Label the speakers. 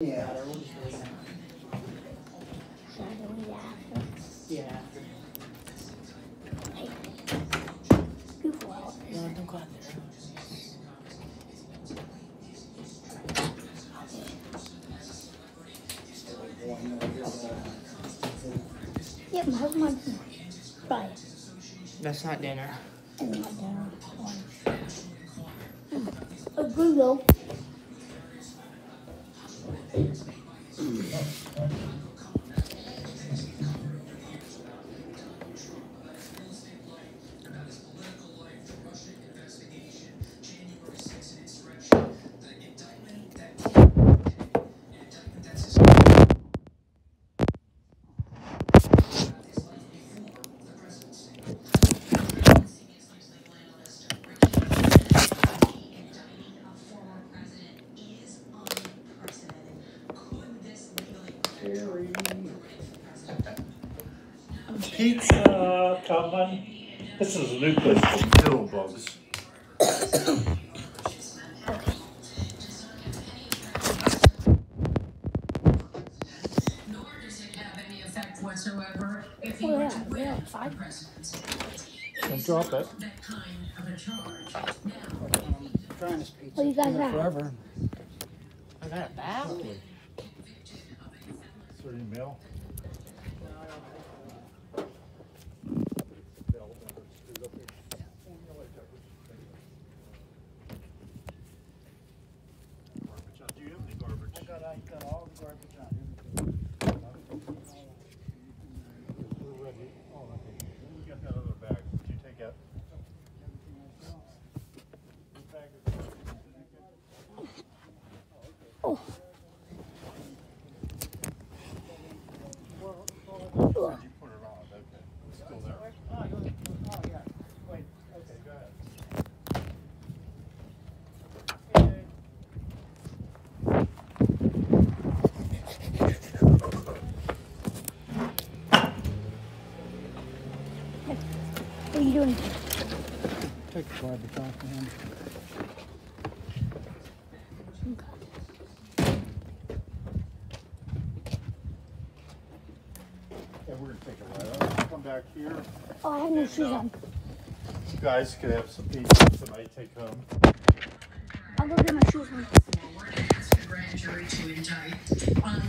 Speaker 1: Yeah.
Speaker 2: Shadowy after.
Speaker 3: Yeah.
Speaker 2: Hey. Google.
Speaker 3: No, don't go out there.
Speaker 2: Yeah, my husband.
Speaker 3: That's not dinner.
Speaker 2: And not down. A Google. Deus.
Speaker 4: Pizza company. This is Lucas from Piddlebugs.
Speaker 5: nor does it have any effect whatsoever if
Speaker 2: Oh,
Speaker 5: you were
Speaker 2: yeah,
Speaker 5: to
Speaker 2: yeah,
Speaker 5: win
Speaker 2: fine.
Speaker 5: the presidency.
Speaker 4: Don't drop it.
Speaker 5: That kind of a charge. Now,
Speaker 1: Trying this pizza.
Speaker 2: What do you guys got?
Speaker 1: Forever.
Speaker 3: I got a bat.
Speaker 4: Out. Do you have any garbage?
Speaker 1: I got, I got all the garbage out.
Speaker 4: You take it?
Speaker 2: Oh.
Speaker 4: Did you put it on? Okay. It's still there.
Speaker 1: Oh, oh, yeah. Wait,
Speaker 4: Okay, go ahead.
Speaker 2: What are you doing?
Speaker 1: take the garbage off of him.
Speaker 4: Yeah, we're gonna take it right out. Come back here.
Speaker 2: Oh, I have no shoes uh, on.
Speaker 4: You guys could have some pizza tonight, take home.
Speaker 2: I'll go get my shoes on.
Speaker 5: forward ask the grand jury to indict on